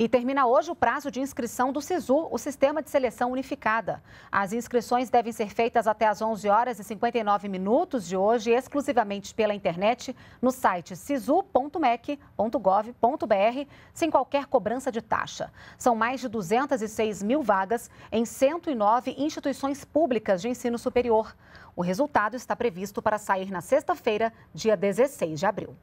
E termina hoje o prazo de inscrição do SISU, o Sistema de Seleção Unificada. As inscrições devem ser feitas até às 11 horas e 59 minutos de hoje, exclusivamente pela internet, no site sisu.mec.gov.br, sem qualquer cobrança de taxa. São mais de 206 mil vagas em 109 instituições públicas de ensino superior. O resultado está previsto para sair na sexta-feira, dia 16 de abril.